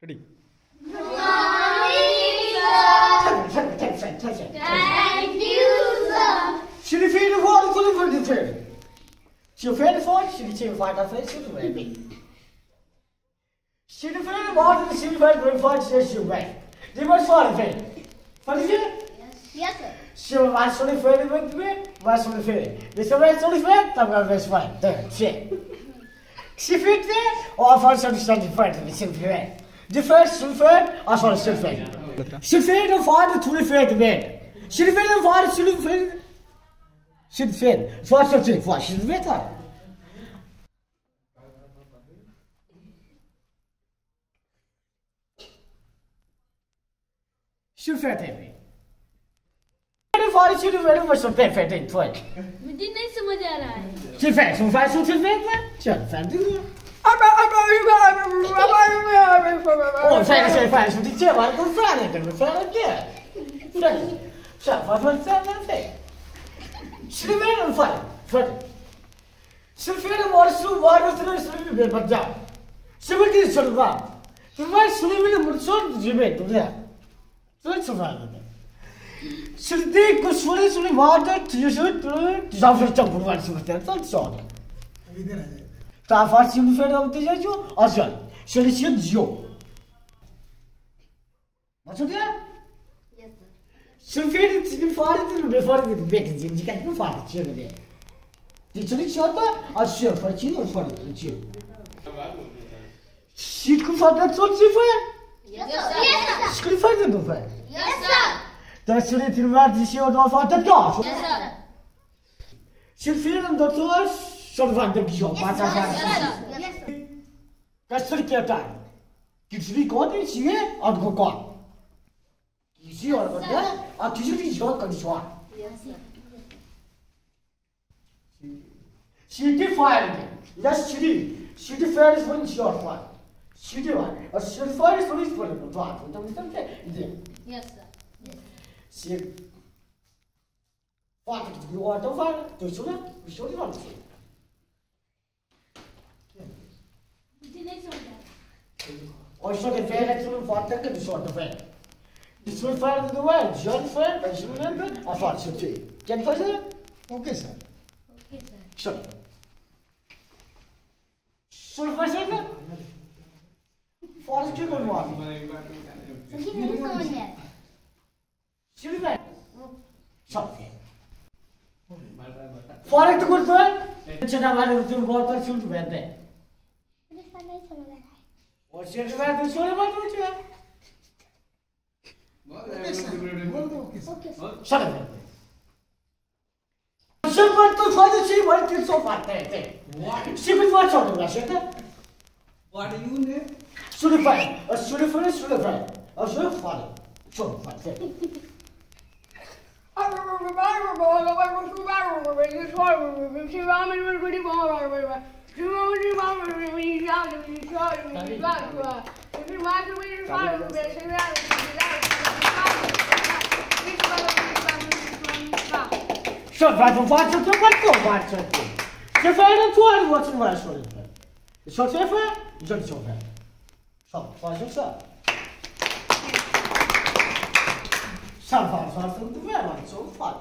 Ready? Thank you, sir. Should you feel the water for the for the fair? Should you feel the water? Should you feel the water? Should you feel the Should you feel the water? Should you feel the water? Should you feel the water? for the fair? For the fair? Yes, sir. Should you want to feel the water? What's on the fair? This is what's on the fair? I'm going to this one. There, shit. Should you feel there? Or for some study for the should Different sulfate, or sorry, sulfate. Sulfate of the sulfate bed. Sulfate of the sulfate. Sulfate. For sulfate, for sulfate. Sulfate है फारिश शुरू मैंने बस पे फेटे फट मुझे नहीं समझ आ रहा है सिर्फ़ है सुन फारिश सुन सिर्फ़ एक बार चल फेंट दिया अब sai, sai, fai, su diceva al contrario che non sarà chiaro. Sai, sa, fa pensare a te. Scrivere non fai, fai. Se fai un morso, guarda, se non scrivi, per già. Se vuoi che salva, tu vai scrivere un morso, ti metto, via. Tu non salva. Sırtı kusmunu sunu vardı, tüyüsü tüyü, zafir çabuk var sırtı, tam sonra. Daha farsi müferdi alıp diyeceğiz yok, az yani. Şöyle şey diyor. Ma të të? Yes, sir. Şoförün tipini fark edin mi? Fark edin. Bekleyeceğim. Dikkat mi fark edeceğim öyle. Dikçilik çorba açıyor. Fark edin mi? Fark edin. Şıkkı farklar çok çifa. Yes, sir. Şıkkı fark edin mi? Yes, sir. Dikçilik filmler dişi orada fark edin. Yes, sir. Şoförün doktor çorba da bir yok. Yes, sir. Kaç Türkiye'den? Dikçilik o değil, şimdi advokat. 지지할 건데 아 뒤집기 지할 건데 좋아. CD file. Yes, CD. CD file is one your file. CD one. A CD file is only for the draft. You understand that? Yes, sir. Yes. CD. What did you want to file? Do you show that? We show you on the Oysa ki feyretinin farklı bir sordu feyret. Isso me fala do ar, já me fala, mas não lembra? A falar sobre isso. Quer fazer? O que é isso? O que é isso? Soru fazer mi? Farz çıkıyor mu abi? Şimdi ne söyle? Şimdi ben. Şapke. Fark da kurtar. Canavar uzun borta sürdü bende. Bir sana söyle. O şey verdi söyle bana hocam. Sir. Şöyle bende. Şimdi ben de fazla şey var ki sofa tete. Şimdi var şöyle var şimdi. What are you name? Şöyle fire. Şöyle fire, şöyle fire. Şöyle fire. Şöyle fire. 吃饭就饭吃，吃饭就饭吃，吃饭能坐着我吃饭说的饭，小吃饭，你这小饭，上上就上，上饭上上饭了，上饭。